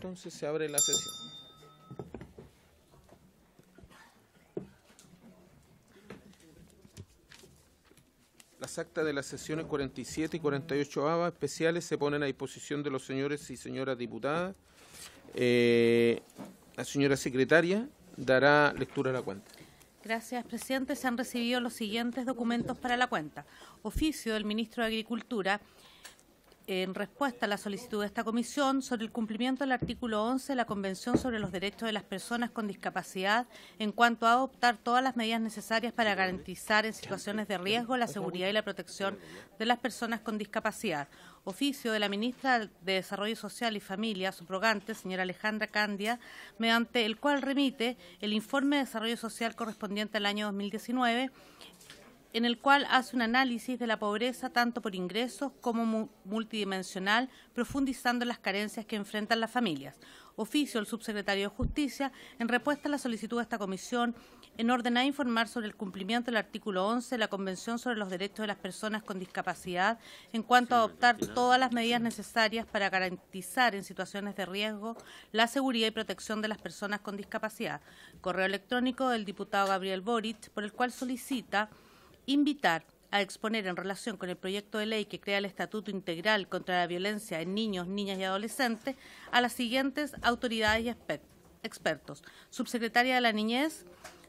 entonces se abre la sesión. Las actas de las sesiones 47 y 48 ABA especiales se ponen a disposición de los señores y señoras diputadas. Eh, la señora secretaria dará lectura a la cuenta. Gracias, presidente. Se han recibido los siguientes documentos para la cuenta. Oficio del ministro de Agricultura en respuesta a la solicitud de esta comisión sobre el cumplimiento del artículo 11 de la Convención sobre los Derechos de las Personas con Discapacidad en cuanto a adoptar todas las medidas necesarias para garantizar en situaciones de riesgo la seguridad y la protección de las personas con discapacidad. Oficio de la ministra de Desarrollo Social y Familia, subrogante, señora Alejandra Candia, mediante el cual remite el informe de desarrollo social correspondiente al año 2019 en el cual hace un análisis de la pobreza tanto por ingresos como multidimensional, profundizando en las carencias que enfrentan las familias. Oficio del subsecretario de Justicia, en respuesta a la solicitud de esta comisión, en orden a informar sobre el cumplimiento del artículo 11 de la Convención sobre los Derechos de las Personas con Discapacidad en cuanto a adoptar todas las medidas necesarias para garantizar en situaciones de riesgo la seguridad y protección de las personas con discapacidad. Correo electrónico del diputado Gabriel Boric, por el cual solicita invitar a exponer en relación con el proyecto de ley que crea el Estatuto Integral contra la Violencia en Niños, Niñas y Adolescentes a las siguientes autoridades y expertos. Subsecretaria de la Niñez,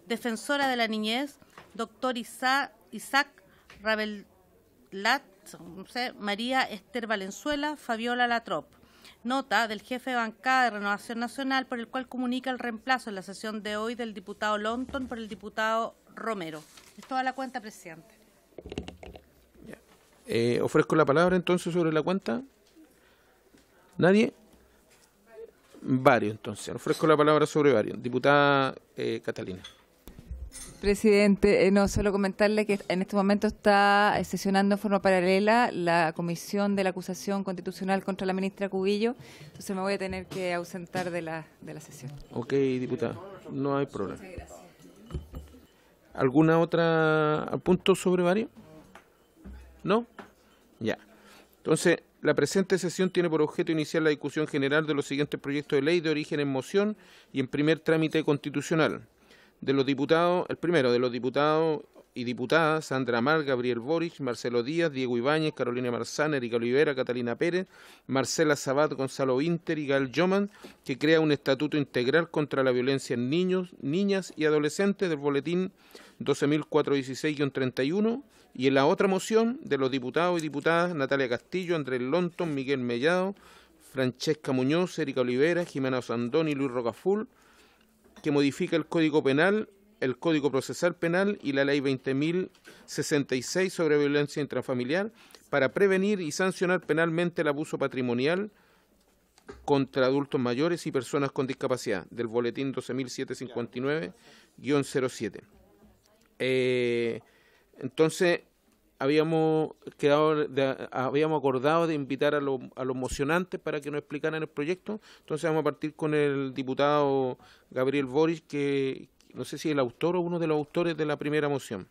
Defensora de la Niñez, doctor Isaac, Rabelat, María Esther Valenzuela, Fabiola Latrop. Nota del jefe de bancada de Renovación Nacional por el cual comunica el reemplazo en la sesión de hoy del diputado Lonton por el diputado Romero. Es toda la cuenta, presidente. Eh, ofrezco la palabra entonces sobre la cuenta. ¿Nadie? Varios, entonces. Ofrezco la palabra sobre varios. Diputada eh, Catalina. Presidente, eh, no, solo comentarle que en este momento está sesionando en forma paralela la comisión de la acusación constitucional contra la ministra Cubillo, entonces me voy a tener que ausentar de la, de la sesión. Ok, diputada, no hay problema. ¿Alguna otra punto sobre varios? ¿No? Ya. Entonces, la presente sesión tiene por objeto iniciar la discusión general de los siguientes proyectos de ley de origen en moción y en primer trámite constitucional. De los diputados, el primero de los diputados y diputadas Sandra Amar, Gabriel Boric, Marcelo Díaz, Diego Ibáñez, Carolina Marzana, Erika Olivera, Catalina Pérez, Marcela Sabat, Gonzalo Inter y Gael Yoman, que crea un estatuto integral contra la violencia en niños, niñas y adolescentes del boletín 12.416-31 y en la otra moción de los diputados y diputadas Natalia Castillo, Andrés Lonton, Miguel Mellado, Francesca Muñoz, Erika Olivera, Jimena Sandón y Luis Rocaful, que modifica el Código Penal el Código Procesal Penal y la Ley 20.066 sobre violencia intrafamiliar para prevenir y sancionar penalmente el abuso patrimonial contra adultos mayores y personas con discapacidad, del Boletín 12.759-07. Eh, entonces, habíamos quedado habíamos acordado de invitar a, a, los mocionantes para que nos explicaran el proyecto. Entonces vamos a partir con el diputado Gabriel Boris, que, no sé si el autor o uno de los autores de la primera moción.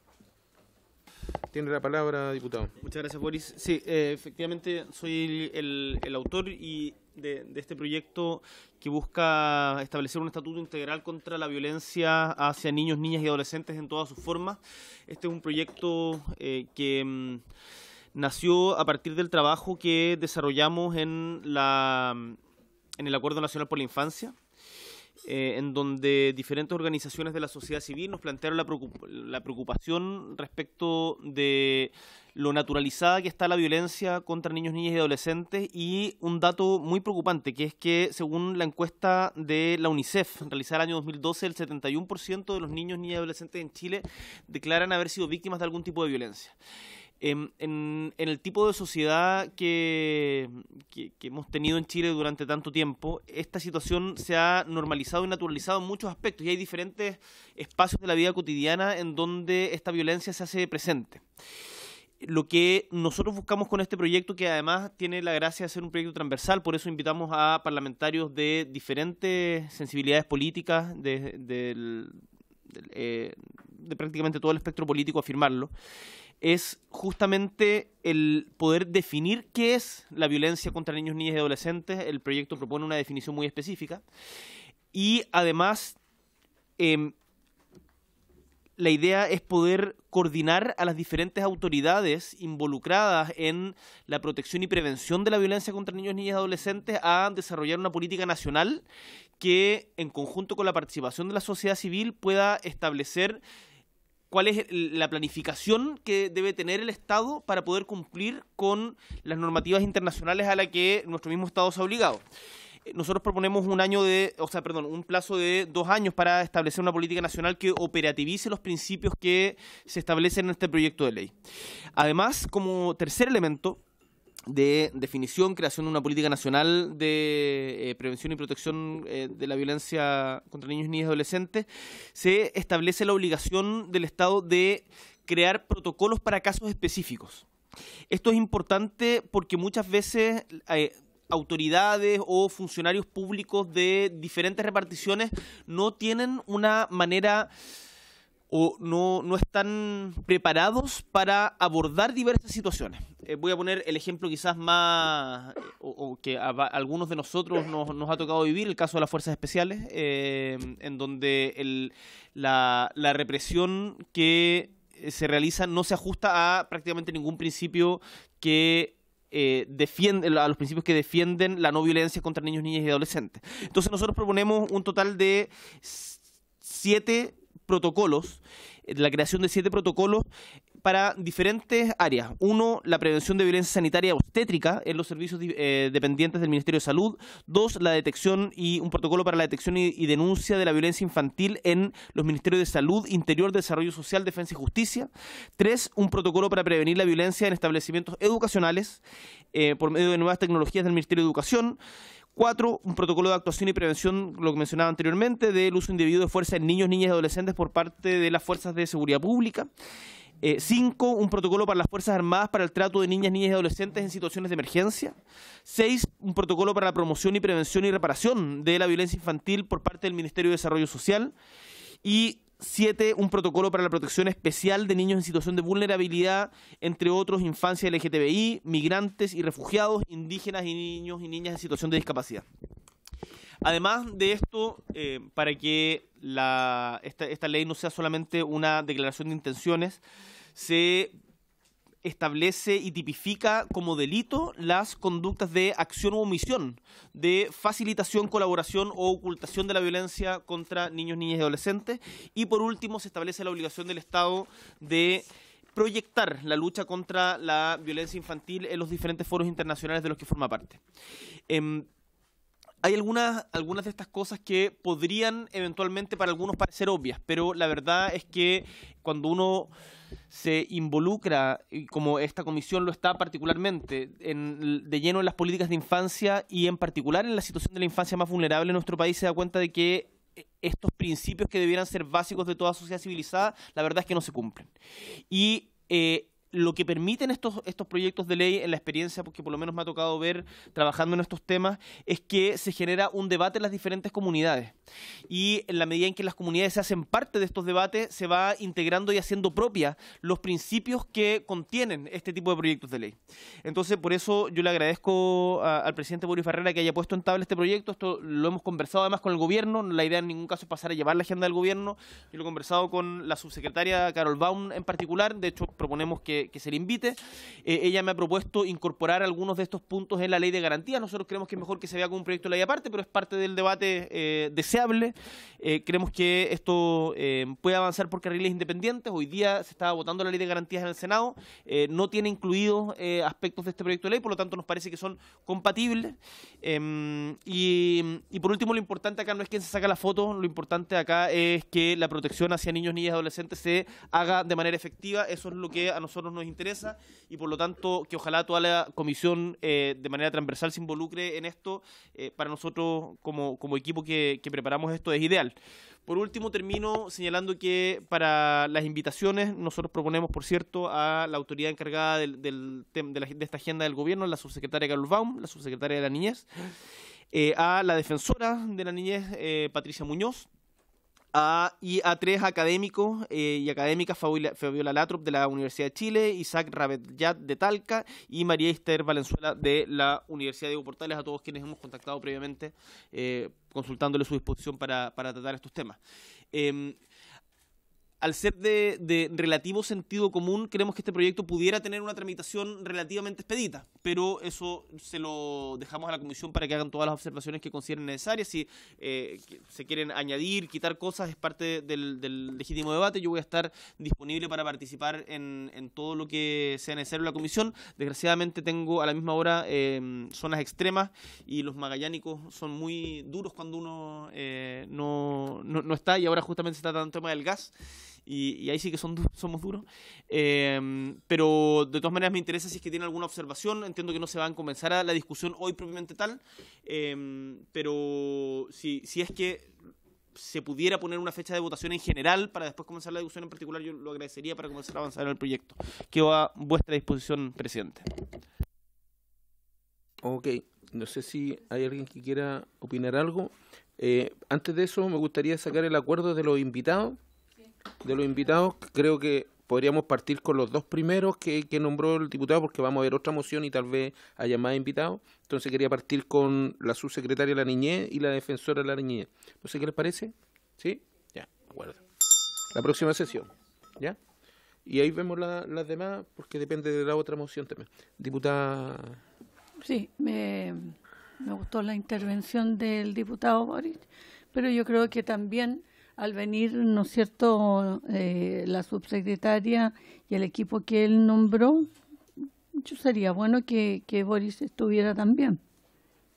Tiene la palabra, diputado. Muchas gracias, Boris. Sí, eh, efectivamente soy el, autor y de, este proyecto que busca establecer un estatuto integral contra la violencia hacia niños, niñas y adolescentes en todas sus formas. Este es un proyecto eh, que mm, nació a partir del trabajo que desarrollamos en, la, en el Acuerdo Nacional por la Infancia, eh, en donde diferentes organizaciones de la sociedad civil nos plantearon la preocupación respecto de lo naturalizada que está la violencia contra niños, niñas y adolescentes y un dato muy preocupante, que es que según la encuesta de la UNICEF realizada el año 2012, el 71% de los niños, niñas y adolescentes en Chile declaran haber sido víctimas de algún tipo de violencia. En, en, el tipo de sociedad que, hemos tenido en Chile durante tanto tiempo, esta situación se ha normalizado y naturalizado en muchos aspectos y hay diferentes espacios de la vida cotidiana en donde esta violencia se hace presente. Lo que nosotros buscamos con este proyecto, que además tiene la gracia de ser un proyecto transversal, por eso invitamos a parlamentarios de diferentes sensibilidades políticas, de, eh, de prácticamente todo el espectro político a firmarlo, es justamente el poder definir qué es la violencia contra niños, niñas y adolescentes. El proyecto propone una definición muy específica. Y además, em, la idea es poder coordinar a las diferentes autoridades involucradas en la protección y prevención de la violencia contra niños, niñas y adolescentes a desarrollar una política nacional que, en conjunto con la participación de la sociedad civil, pueda establecer cuál es la planificación que debe tener el Estado para poder cumplir con las normativas internacionales a las que nuestro mismo Estado se ha obligado. Eh, nosotros proponemos un año de, o sea, perdón, un plazo de dos años para establecer una política nacional que operativice los principios que se establecen en este proyecto de ley. Además, como tercer elemento, de definición, creación de una política nacional de eh, prevención y protección eh, de la violencia contra niños, niñas y adolescentes, se establece la obligación del Estado de crear protocolos para casos específicos. Esto es importante porque muchas veces eh, autoridades o funcionarios públicos de diferentes reparticiones no tienen una manera o no, no están preparados para abordar diversas situaciones. Eh, voy a poner el ejemplo quizás más, eh, o, que a, algunos de nosotros nos, ha tocado vivir, el caso de las fuerzas especiales, eh, en donde el, la, la represión que se realiza no se ajusta a prácticamente ningún principio que defiende, a los principios que defienden la no violencia contra niños, niñas y adolescentes. Entonces nosotros proponemos un total de siete protocolos, eh, la creación de siete protocolos para diferentes áreas. Uno, la prevención de violencia sanitaria obstétrica en los servicios eh, dependientes del Ministerio de Salud. Dos, la detección y un protocolo para la detección y, denuncia de la violencia infantil en los Ministerios de Salud, Interior, Desarrollo Social, Defensa y Justicia. Tres, un protocolo para prevenir la violencia en establecimientos educacionales eh, por medio de nuevas tecnologías del Ministerio de Educación. Cuatro, un protocolo de actuación y prevención, lo que mencionaba anteriormente, del uso indebido de fuerza en niños, niñas y adolescentes por parte de las fuerzas de seguridad pública. Eh, cinco, un protocolo para las Fuerzas Armadas para el trato de niñas, niñas y adolescentes en situaciones de emergencia. Seis, un protocolo para la promoción y prevención y reparación de la violencia infantil por parte del Ministerio de Desarrollo Social. Y Siete, un protocolo para la protección especial de niños en situación de vulnerabilidad, entre otros infancia LGTBI, migrantes y refugiados, indígenas y niños y niñas en situación de discapacidad. Además de esto, eh, para que esta, ley no sea solamente una declaración de intenciones, se establece y tipifica como delito las conductas de acción u omisión, de facilitación, colaboración o ocultación de la violencia contra niños, niñas y adolescentes. Y por último, se establece la obligación del Estado de proyectar la lucha contra la violencia infantil en los diferentes foros internacionales de los que forma parte. Em, hay algunas, algunas de estas cosas que podrían eventualmente para algunos parecer obvias, pero la verdad es que cuando uno se involucra, como esta comisión lo está particularmente, en, de lleno en las políticas de infancia y en particular en la situación de la infancia más vulnerable en nuestro país, se da cuenta de que estos principios que debieran ser básicos de toda sociedad civilizada, la verdad es que no se cumplen. Y eh, lo que permiten estos, estos proyectos de ley, en la experiencia porque por lo menos me ha tocado ver trabajando en estos temas, es que se genera un debate en las diferentes comunidades. Y en la medida en que las comunidades se hacen parte de estos debates, se va integrando y haciendo propia los principios que contienen este tipo de proyectos de ley. Entonces, por eso yo le agradezco al presidente Boris Barrera que haya puesto en tabla este proyecto. Esto lo hemos conversado además con el gobierno. La idea en ningún caso es pasar a llevar la agenda del gobierno. Yo lo he conversado con la subsecretaria Carol Baum en particular. De hecho, proponemos que que, se le invite. Eh, ella me ha propuesto incorporar algunos de estos puntos en la ley de garantías. Nosotros creemos que es mejor que se vea como un proyecto de ley aparte, pero es parte del debate eh, deseable. Eh, creemos que esto puede avanzar por carriles independientes. Hoy día se está votando la ley de garantías en el Senado. no tiene incluidos aspectos de este proyecto de ley, por lo tanto nos parece que son compatibles. Em, y, y por último, lo importante acá no es quién se saca la foto, lo importante acá es que la protección hacia niños, niñas y adolescentes se haga de manera efectiva. Eso es lo que a nosotros nos interesa y por lo tanto que ojalá toda la comisión eh, de manera transversal se involucre en esto. Eh, para nosotros como, como equipo que, preparamos esto es ideal. Por último, termino señalando que para las invitaciones nosotros proponemos, por cierto, a la autoridad encargada del, del de, de, esta agenda del gobierno, la subsecretaria Carlos Baum, la subsecretaria de la Niñez, eh, a la defensora de la Niñez, Patricia Muñoz, y a tres académicos eh, y académicas, Fabiola, Latrop de la Universidad de Chile, Isaac Rabellat de Talca y María Esther Valenzuela de la Universidad de Diego Portales, a todos quienes hemos contactado previamente eh, consultándole su disposición para, para tratar estos temas. Em, al ser de, relativo sentido común, creemos que este proyecto pudiera tener una tramitación relativamente expedita, pero eso se lo dejamos a la comisión para que hagan todas las observaciones que consideren necesarias. Si eh, se quieren añadir, quitar cosas, es parte del, legítimo debate. Yo voy a estar disponible para participar en, todo lo que sea necesario en la comisión. Desgraciadamente tengo a la misma hora em, zonas extremas y los magallánicos son muy duros cuando uno eh, no, no, está y ahora justamente se trata de un tema del gas y, ahí sí que son somos duros. Em, pero de todas maneras me interesa si es que tiene alguna observación. Entiendo que no se va a comenzar a la discusión hoy propiamente tal, em, pero si, si es que se pudiera poner una fecha de votación en general para después comenzar la discusión en particular, yo lo agradecería para comenzar a avanzar en el proyecto. Quedo a vuestra disposición, presidente. Ok, no sé si hay alguien que quiera opinar algo. Eh, antes de eso, me gustaría sacar el acuerdo de los invitados de los invitados, creo que podríamos partir con los dos primeros que, nombró el diputado, porque vamos a ver otra moción y tal vez haya más invitados. Entonces quería partir con la subsecretaria la niñez y la defensora de la niñez. No sé qué les parece. ¿Sí? Ya, acuerdo. La próxima sesión. ¿Ya? Y ahí vemos las demás, porque depende de la otra moción también. Diputada. Sí, me, me gustó la intervención del diputado Boris, pero yo creo que también al venir, ¿no es cierto?, eh, la subsecretaria y el equipo que él nombró, yo sería bueno que, Boris estuviera también.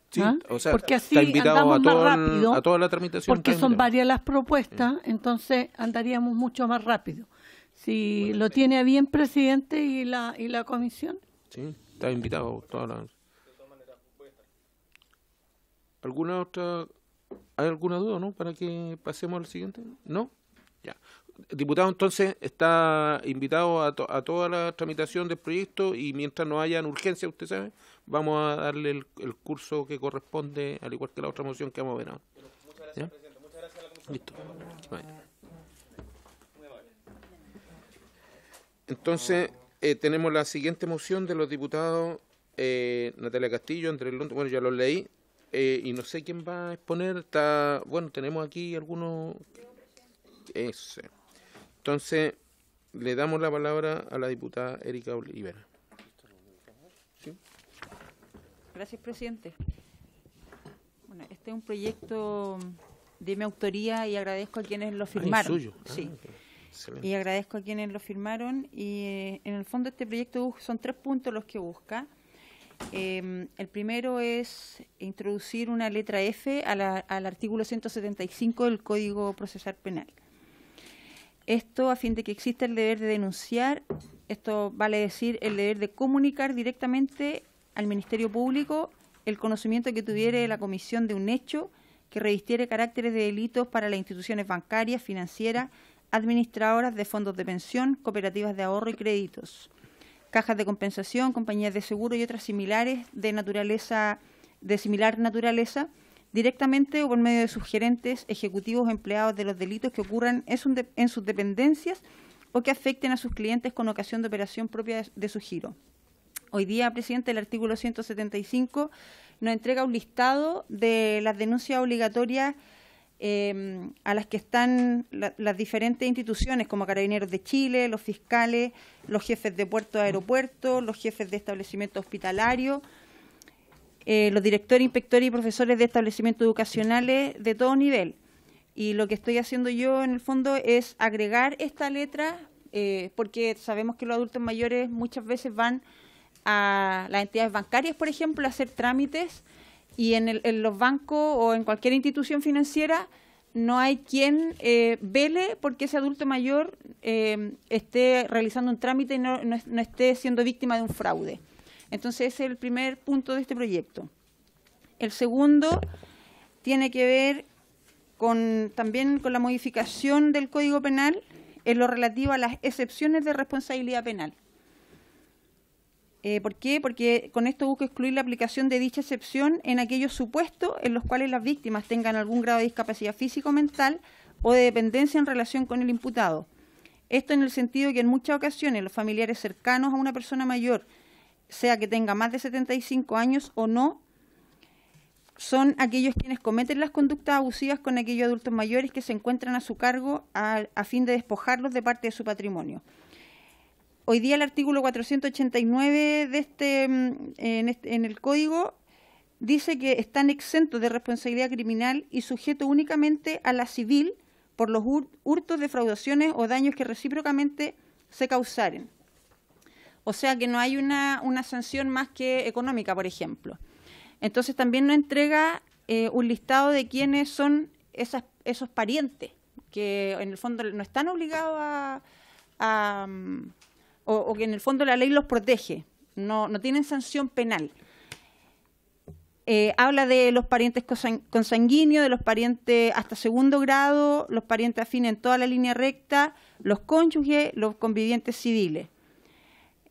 Sí, ¿Ah? o sea, porque así andamos más rápido, a toda la tramitación. Porque son varias las propuestas, entonces andaríamos mucho más rápido. Si lo tiene a bien presidente y la y la comisión. Sí, está invitado. Toda ¿Alguna otra ¿Hay alguna duda, no? Para que pasemos al siguiente. ¿No? Ya. Diputado, entonces, está invitado a, a toda la tramitación del proyecto y mientras no haya urgencia, usted sabe, vamos a darle el, curso que corresponde, al igual que la otra moción que vamos a ver ahora. Muchas gracias, presidente. Muchas gracias a la comisión. Listo. Entonces, eh, tenemos la siguiente moción de los diputados eh, Natalia Castillo, Andrés Londres, bueno, ya lo leí, eh, y no sé quién va a exponer. Está, bueno, tenemos aquí algunos. Ese. Entonces, le damos la palabra a la diputada Erika Olivera. Gracias, presidente. Bueno, este es un proyecto de mi autoría y agradezco a quienes lo ah, firmaron. suyo. Sí. Ah, y agradezco a quienes lo firmaron. Y eh, en el fondo este proyecto son tres puntos los que busca. Em, el primero es introducir una letra F al artículo 175 del Código Procesal Penal. Esto a fin de que exista el deber de denunciar, esto vale decir el deber de comunicar directamente al Ministerio Público el conocimiento que tuviere la comisión de un hecho que revistiere caracteres de delitos para las instituciones bancarias, financieras, administradoras de fondos de pensión, cooperativas de ahorro y créditos cajas de compensación, compañías de seguro y otras similares de naturaleza de similar naturaleza, directamente o por medio de sus gerentes, ejecutivos empleados de los delitos que ocurran en, sus dependencias o que afecten a sus clientes con ocasión de operación propia de, su giro. Hoy día, presidente, el artículo 175 nos entrega un listado de las denuncias obligatorias eh, a las que están las diferentes instituciones como Carabineros de Chile, los fiscales, los jefes de puerto de los jefes de establecimiento hospitalario, eh, los directores, inspectores y profesores de establecimientos educacionales de todo nivel. Y lo que estoy haciendo yo en el fondo es agregar esta letra, eh, porque sabemos que los adultos mayores muchas veces van a las entidades bancarias, por ejemplo, a hacer trámites y en, los bancos o en cualquier institución financiera no hay quien eh, vele porque ese adulto mayor eh, esté realizando un trámite y no, esté siendo víctima de un fraude. Entonces ese es el primer punto de este proyecto. El segundo tiene que ver con también con la modificación del Código Penal en lo relativo a las excepciones de responsabilidad penal. Eh, ¿Por qué? Porque con esto busco excluir la aplicación de dicha excepción en aquellos supuestos en los cuales las víctimas tengan algún grado de discapacidad físico o mental o de dependencia en relación con el imputado. Esto en el sentido que en muchas ocasiones los familiares cercanos a una persona mayor, sea que tenga más de 75 años o no, son aquellos quienes cometen las conductas abusivas con aquellos adultos mayores que se encuentran a su cargo a, fin de despojarlos de parte de su patrimonio. Hoy día el artículo 489 de este, mm, en, el código dice que están exentos de responsabilidad criminal y sujetos únicamente a la civil por los hurtos, defraudaciones o daños que recíprocamente se causaren. O sea que no hay una, una sanción más que económica, por ejemplo. Entonces también nos entrega eh, un listado de quiénes son esos parientes, que en el fondo no están obligados a... Mm, o, que en el fondo la ley los protege, no, tienen sanción penal. Eh, habla de los parientes consanguíneos, de los parientes hasta segundo grado, los parientes afines en toda la línea recta, los cónyuges, los convivientes civiles.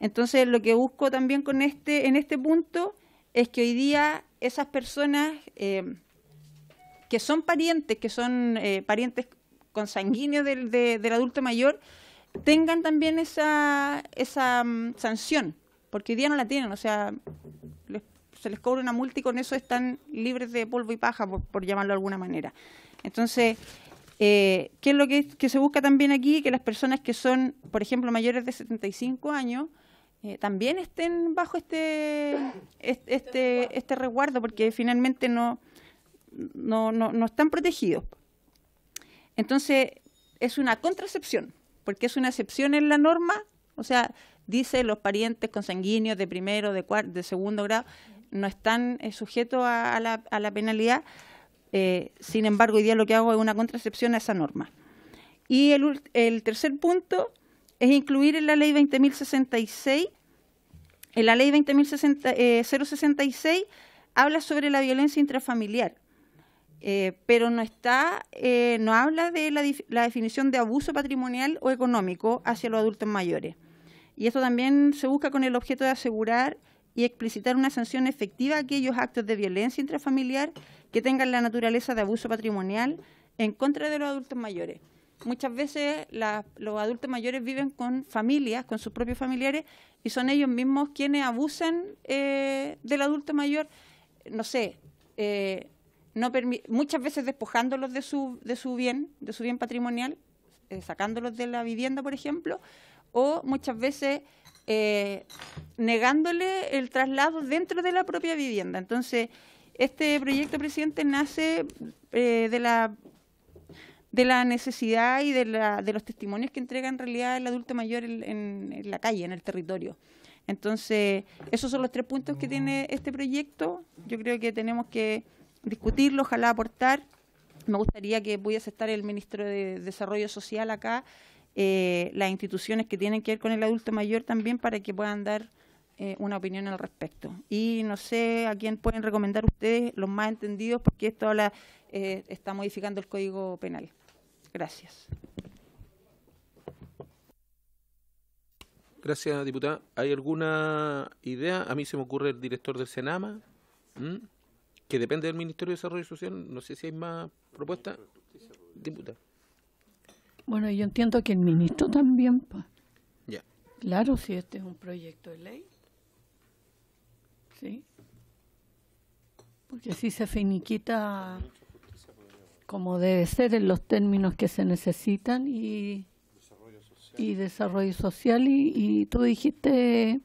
Entonces, lo que busco también con este, en este punto es que hoy día esas personas eh, que son parientes, que son eh, parientes consanguíneos del, del adulto mayor, tengan también esa, esa mm, sanción, porque hoy día no la tienen, o sea, se les cobra una multa y con eso están libres de polvo y paja, por, llamarlo de alguna manera. Entonces, eh, ¿qué es lo que, que, se busca también aquí? Que las personas que son, por ejemplo, mayores de 75 años, eh, también estén bajo este, este, este resguardo, porque finalmente no, no, no, no están protegidos. Entonces, es una contracepción, porque es una excepción en la norma, o sea, dice los parientes consanguíneos de primero, de cuarto, de segundo grado, no están eh, sujetos a, la, penalidad. Eh, sin embargo, hoy día lo que hago es una contracepción a esa norma. Y el, el tercer punto es incluir en la ley 20.066, en la ley 20.066 eh, habla sobre la violencia intrafamiliar, eh, pero no está, eh, no habla de la, la, definición de abuso patrimonial o económico hacia los adultos mayores. Y esto también se busca con el objeto de asegurar y explicitar una sanción efectiva a aquellos actos de violencia intrafamiliar que tengan la naturaleza de abuso patrimonial en contra de los adultos mayores muchas veces los adultos mayores viven con familias, con sus propios familiares, y son ellos mismos quienes abusan eh, del adulto mayor, no sé, eh, no muchas veces despojándolos de su, de su bien, de su bien patrimonial, eh, sacándolos de la vivienda, por ejemplo, o muchas veces negándole el traslado dentro de la propia vivienda. Entonces, este proyecto, presidente, nace de la de la necesidad y de, la, de los testimonios que entrega en realidad el adulto mayor en, la calle, en el territorio. Entonces, esos son los tres puntos que tiene este proyecto. Yo creo que tenemos que discutirlo, ojalá aportar. Me gustaría que pudiese estar el ministro de Desarrollo Social acá, eh, las instituciones que tienen que ver con el adulto mayor también para que puedan dar eh, una opinión al respecto. Y no sé a quién pueden recomendar ustedes, los más entendidos, porque esto habla, eh, está modificando el Código Penal. Gracias. Gracias, diputada. ¿Hay alguna idea? A mí se me ocurre el director del Senama, que depende del Ministerio de Desarrollo Social. No sé si hay más propuestas. Diputada. Bueno, yo entiendo que el ministro también. Pues. Ya. Claro, si este es un proyecto de ley. Sí. Porque si se finiquita como debe ser en los términos que se necesitan y desarrollo social y, desarrollo social y, tú dijiste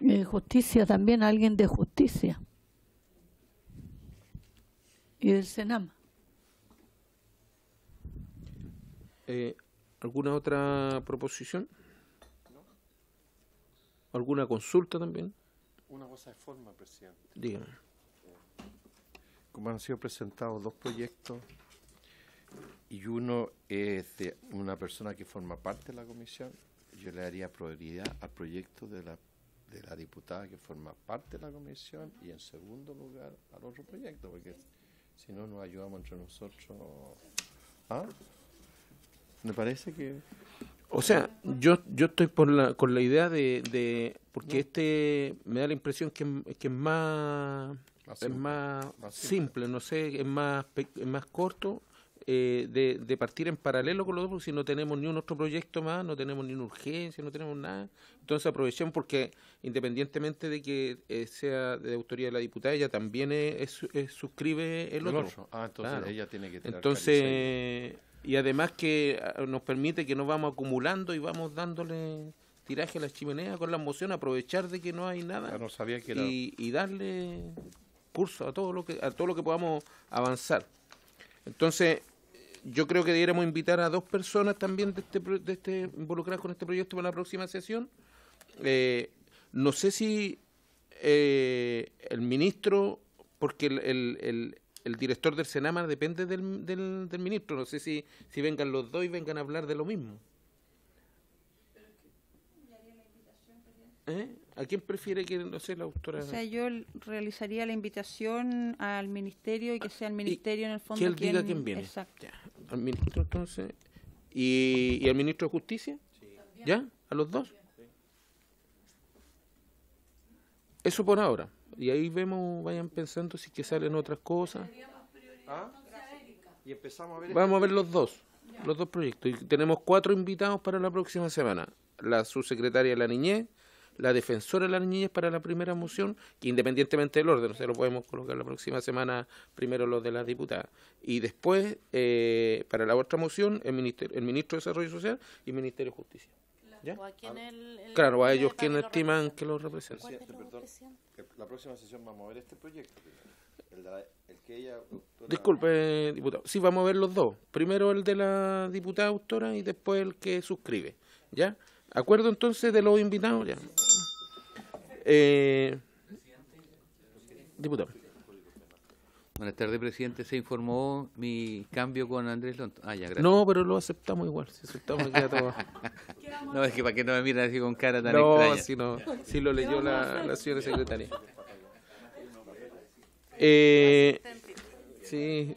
eh, justicia también, alguien de justicia y del Senama. Eh, ¿Alguna otra proposición? ¿Alguna consulta también? Una cosa de forma, presidente. Dígame como han sido presentados dos proyectos y uno es de una persona que forma parte de la comisión, yo le daría prioridad al proyecto de la, de la diputada que forma parte de la comisión y en segundo lugar al otro proyecto, porque si no nos ayudamos entre nosotros. ¿Ah? Me parece que... O sea, yo yo estoy por la, con la idea de, de porque este me da la impresión que, que es más es más, simple, no sé, es más, es más corto. Eh, de, de partir en paralelo con los dos, porque si no tenemos ni un otro proyecto más, no tenemos ni una urgencia, no tenemos nada. Entonces aprovechemos porque independientemente de que eh, sea de autoría de la diputada, ella también es, es- es- suscribe el, El otro. otro. Ah, entonces Claro. ella tiene que tirar Entonces, y además que ah, nos permite que nos vamos acumulando y vamos dándole tiraje a la chimenea con la moción, aprovechar de que no hay nada caliza. No sabía que era. y, y darle curso a todo lo que a todo lo que podamos avanzar. Entonces, yo creo que debiéramos invitar a dos personas también de este, de este involucradas con este proyecto para la próxima sesión. Eh, no sé si eh, el ministro, porque el, el- el- el director del Senama depende del, del, del ministro, no sé si, si vengan los dos y vengan a hablar de lo mismo. ¿Eh? ¿A quién prefiere que, no sé, la autora? O sea, yo realizaría la invitación al ministerio y que sea el Y ministerio en el fondo que él quien... diga quién viene. Exacto. Ya, al ministro entonces. ¿Y, y al ministro de Justicia? ¿Ya? ¿A los dos? Eso por ahora. Y ahí vemos, vayan pensando si que salen otras cosas. Ah, Y empezamos a ver. Vamos a ver los dos, los dos proyectos. Y tenemos cuatro invitados para la próxima semana. La subsecretaria de la niñez, la defensora de la niñez para la primera moción, que independientemente del orden, se lo podemos colocar la próxima semana, primero los de las diputadas. Y después, eh, para la otra moción, el, ministerio, el ministro de Desarrollo Social y el Ministerio de Justicia. ¿Ya? O a quien el- el- Claro, a el- ellos quienes lo estiman que los representan. La próxima sesión vamos a ver este proyecto. El, de la- el que ella. doctora- Disculpe, diputado. Sí, vamos a ver los dos. Primero el de la diputada autora y después el que suscribe. ¿Ya? ¿Acuerdo entonces de los invitados? Ya. Eh, diputado. Buenas tardes, presidente. Se informó mi cambio con Andrés Lonto. Ah, ya, gracias. No, pero lo aceptamos igual. Si aceptamos, queda todo. No, es que para que no me miren así con cara tan No, extraña. si no. Si lo leyó la, la señora secretaria. Eh, sí.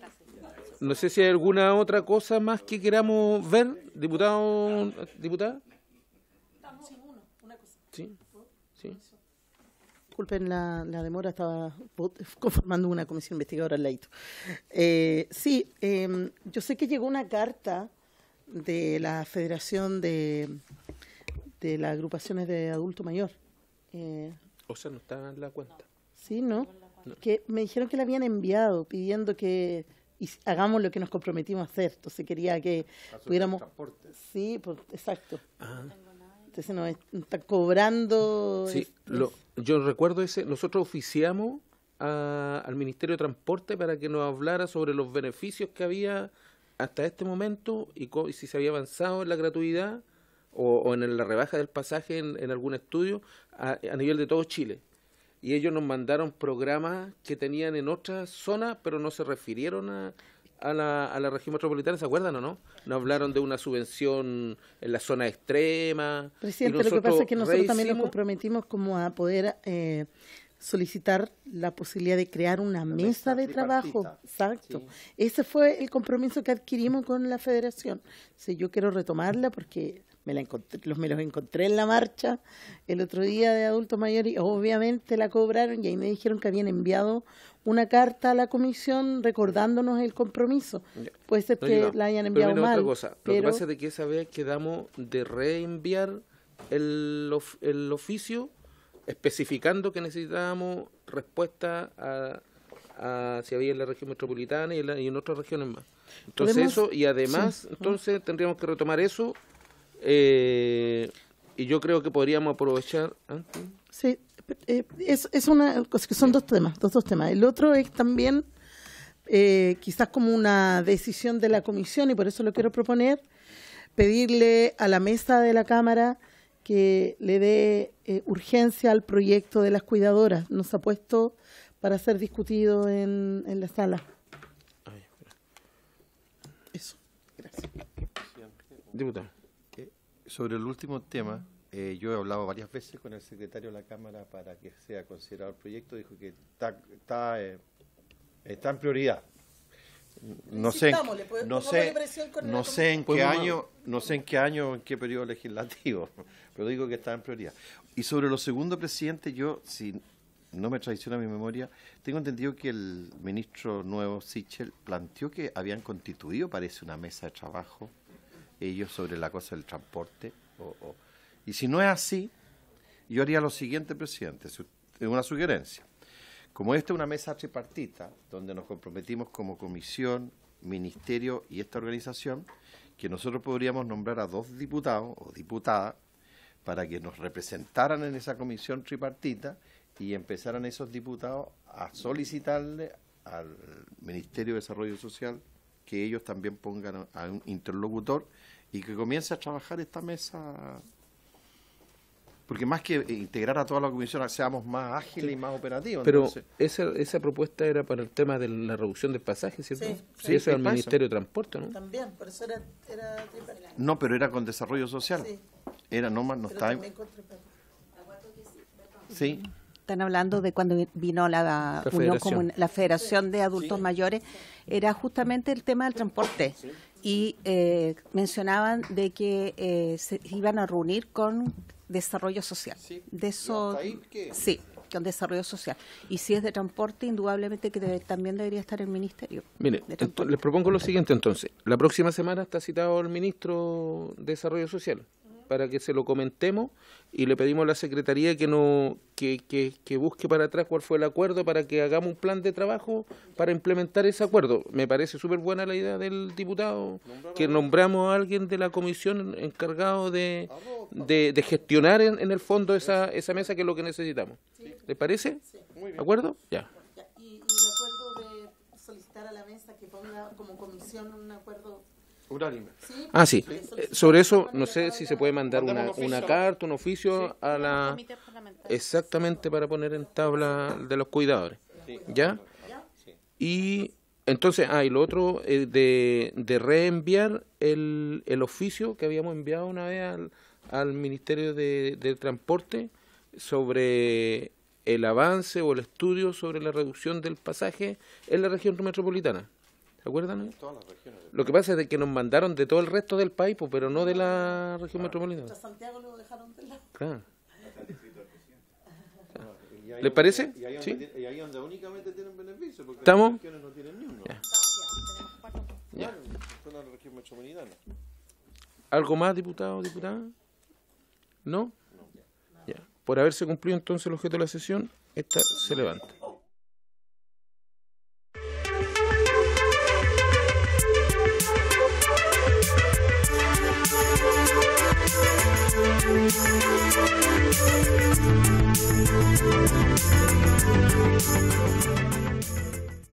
No sé si hay alguna otra cosa más que queramos ver, diputado, diputada. Sí, sí. Disculpen la, la demora, estaba conformando una comisión investigadora al ladito. Eh, sí, eh, yo sé que llegó una carta de la Federación de, de las Agrupaciones de Adulto Mayor. Eh, O sea, no está en la cuenta. sí, ¿no? Que me dijeron que la habían enviado pidiendo que hagamos lo que nos comprometimos a hacer. Entonces quería que pudiéramos... Sí, pues, exacto. Entonces nos están cobrando... Sí, lo, yo recuerdo ese, nosotros oficiamos a- al Ministerio de Transporte para que nos hablara sobre los beneficios que había hasta este momento y, co- y si se había avanzado en la gratuidad o, o en la rebaja del pasaje en, en algún estudio a, a nivel de todo Chile. Y ellos nos mandaron programas que tenían en otras zonas, pero no se refirieron a, a la, a la región metropolitana, ¿se acuerdan o no? Nos hablaron de una subvención en la zona extrema. Presidente, lo que pasa es que nosotros también nos comprometimos como a poder eh, solicitar la posibilidad de crear una mesa de trabajo. Exacto. Ese fue el compromiso que adquirimos con la federación. Sí, yo quiero retomarla porque me, la encontré, los, me los encontré en la marcha el otro día de adultos mayores y obviamente la cobraron y ahí me dijeron que habían enviado una carta a la comisión recordándonos el compromiso. Puede ser No que la hayan Pero enviado mira otra mal. cosa, Lo que pero- pasa es que esa vez quedamos de reenviar el, of- el oficio especificando que necesitábamos respuesta a, a si había en la región metropolitana y en, la- y en otras regiones más. Entonces Podemos- eso, y además, entonces tendríamos que retomar eso eh, y yo creo que podríamos aprovechar... ¿ah? Sí, eh, es, es una cosa que son dos temas, dos, dos temas. El otro es también eh, quizás como una decisión de la comisión y por eso lo quiero proponer, pedirle a la mesa de la Cámara que le dé eh, urgencia al proyecto de las cuidadoras. Nos ha puesto para ser discutido en, en la sala. Eso, gracias. Diputado. Sobre el último tema, eh, yo he hablado varias veces con el secretario de la Cámara para que sea considerado el proyecto. Dijo que está, está, eh, está en prioridad. No sé, no sé, no sé en qué año, no sé en qué año, en qué periodo legislativo, pero digo que está en prioridad. Y sobre lo segundo, presidente, yo si no me traiciona mi memoria, tengo entendido que el ministro nuevo, Sichel, planteó que habían constituido, parece, una mesa de trabajo, ellos sobre la cosa del transporte. o- y si no es así, yo haría lo siguiente, presidente, es una sugerencia. Como esta es una mesa tripartita, donde nos comprometimos como comisión, ministerio y esta organización, que nosotros podríamos nombrar a dos diputados o diputadas para que nos representaran en esa comisión tripartita y empezaran esos diputados a solicitarle al Ministerio de Desarrollo Social que ellos también pongan a un interlocutor y que comience a trabajar esta mesa. Porque más que integrar a toda la comisión, seamos más ágiles y más operativos. Pero Entonces, esa, esa propuesta era para el tema de la reducción del pasaje, ¿cierto? Sí, Sí, sí, eso es para el eso. Ministerio de Transporte, ¿no? También, por eso era, era no, pero era con desarrollo social. Sí. Era nomás, no Pero está. también con. Sí, Están hablando de cuando vino la, La Unión federación. Comun- la Federación de Adultos Mayores, era justamente el tema del transporte. Y eh, mencionaban de que eh, se iban a reunir con desarrollo social. Sí. De eso, sí, con desarrollo social. Y si es de transporte, indudablemente que debe- también debería estar el ministerio. Mire, les propongo lo siguiente entonces. La próxima semana está citado el ministro de Desarrollo Social para que se lo comentemos y le pedimos a la Secretaría que, no, que, que, que busque para atrás cuál fue el acuerdo para que hagamos un plan de trabajo para implementar ese acuerdo. Me parece súper buena la idea del diputado que nombramos a alguien de la comisión encargado de, de, de gestionar en, en el fondo esa, esa mesa que es lo que necesitamos. ¿Les parece? ¿De acuerdo? Ya. Ya, Y, y el acuerdo de solicitar a la mesa que ponga como comisión un acuerdo. Unánime. ¿sí? Ah, sí. Eh, Sobre eso, no sé si se puede mandar una, carta, un oficio a la... Exactamente para poner en tabla de los cuidadores. ¿Ya? Y entonces, ah, y lo otro, eh, de, de reenviar el, el oficio que habíamos enviado una vez al, al Ministerio de, de Transporte sobre el avance o el estudio sobre la reducción del pasaje en la región metropolitana. ¿Se acuerdan? Lo que pasa es de que nos mandaron de todo el resto del país, pues, pero no de la región metropolitana. A Santiago lo dejaron de lado. Claro. ¿Les parece? Y ahí, ¿Sí? donde, y ahí donde únicamente tienen beneficio, porque ¿Estamos? las regiones no tienen ni uno. Ya. Ya. Son la región metropolitana. ¿Algo más, diputado o diputada? ¿No? Ya. Por haberse cumplido entonces el objeto de la sesión, esta se levanta. Thank you.